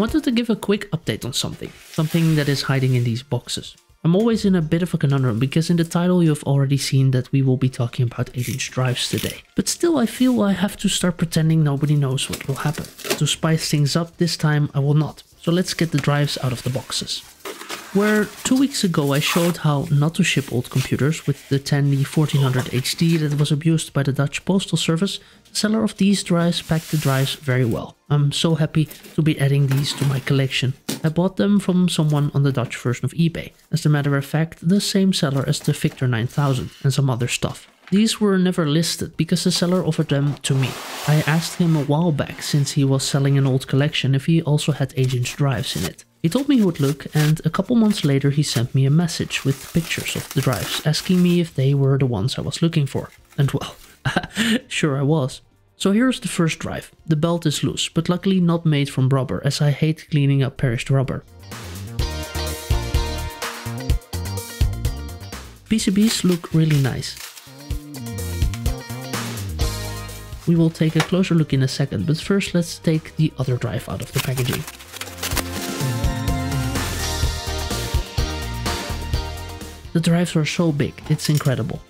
wanted to give a quick update on something, something that is hiding in these boxes. I'm always in a bit of a conundrum because in the title you've already seen that we will be talking about 8-inch drives today. But still I feel I have to start pretending nobody knows what will happen. To spice things up this time I will not. So let's get the drives out of the boxes. Where two weeks ago I showed how not to ship old computers with the Tandy 1400 HD that was abused by the Dutch Postal Service, seller of these drives packed the drives very well. I'm so happy to be adding these to my collection. I bought them from someone on the Dutch version of eBay, as a matter of fact the same seller as the Victor 9000 and some other stuff. These were never listed because the seller offered them to me. I asked him a while back since he was selling an old collection if he also had 8 inch drives in it. He told me he would look and a couple months later he sent me a message with pictures of the drives asking me if they were the ones I was looking for. And well, sure I was. So here's the first drive. The belt is loose, but luckily not made from rubber as I hate cleaning up perished rubber. PCBs look really nice. We will take a closer look in a second, but first let's take the other drive out of the packaging. The drives are so big, it's incredible.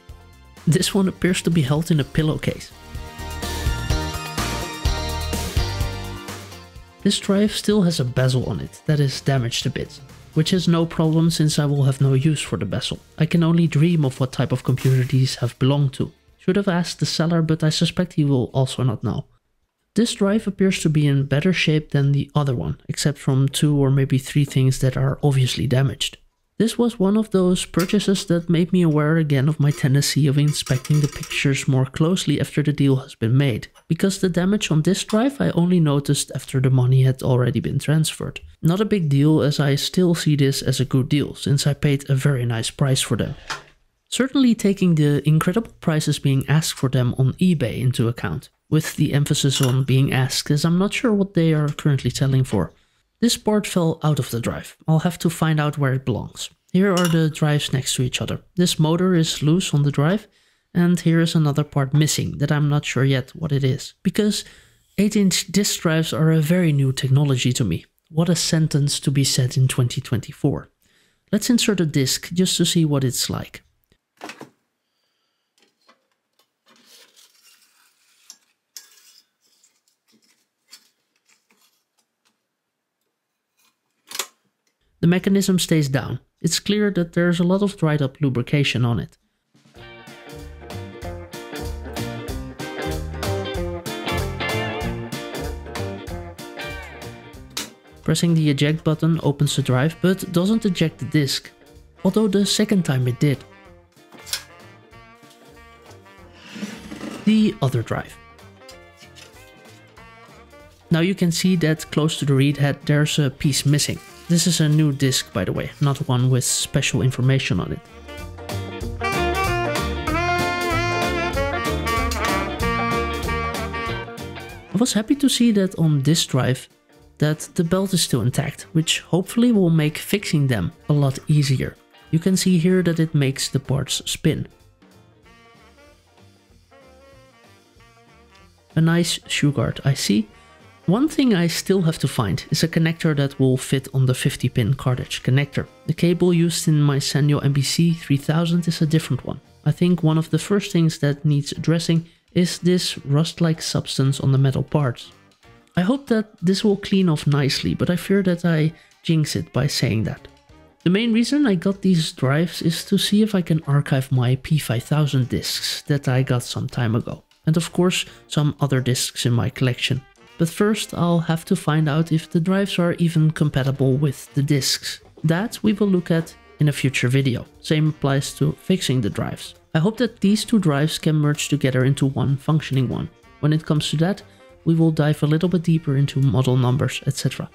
This one appears to be held in a pillowcase. This drive still has a bezel on it that is damaged a bit, which is no problem since I will have no use for the bezel. I can only dream of what type of computer these have belonged to. Should have asked the seller, but I suspect he will also not know. This drive appears to be in better shape than the other one, except from two or maybe three things that are obviously damaged. This was one of those purchases that made me aware again of my tendency of inspecting the pictures more closely after the deal has been made, because the damage on this drive I only noticed after the money had already been transferred. Not a big deal as I still see this as a good deal, since I paid a very nice price for them. Certainly taking the incredible prices being asked for them on eBay into account, with the emphasis on being asked as I'm not sure what they are currently selling for. This part fell out of the drive. I'll have to find out where it belongs. Here are the drives next to each other. This motor is loose on the drive and here is another part missing that I'm not sure yet what it is. Because 8-inch disk drives are a very new technology to me. What a sentence to be said in 2024. Let's insert a disk just to see what it's like. The mechanism stays down. It's clear that there's a lot of dried up lubrication on it. Pressing the eject button opens the drive but doesn't eject the disk, although the second time it did. The other drive. Now you can see that close to the read head there's a piece missing. This is a new disc, by the way, not one with special information on it. I was happy to see that on this drive that the belt is still intact, which hopefully will make fixing them a lot easier. You can see here that it makes the parts spin. A nice shoe guard I see, one thing I still have to find is a connector that will fit on the 50 pin cartridge connector. The cable used in my Sanyo MBC 3000 is a different one. I think one of the first things that needs addressing is this rust-like substance on the metal parts. I hope that this will clean off nicely, but I fear that I jinx it by saying that. The main reason I got these drives is to see if I can archive my P5000 discs that I got some time ago, and of course some other discs in my collection. But first I'll have to find out if the drives are even compatible with the disks. That we will look at in a future video. Same applies to fixing the drives. I hope that these two drives can merge together into one functioning one. When it comes to that, we will dive a little bit deeper into model numbers, etc.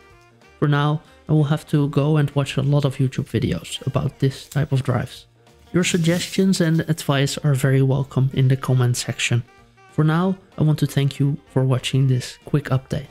For now, I will have to go and watch a lot of YouTube videos about this type of drives. Your suggestions and advice are very welcome in the comment section. For now, I want to thank you for watching this quick update.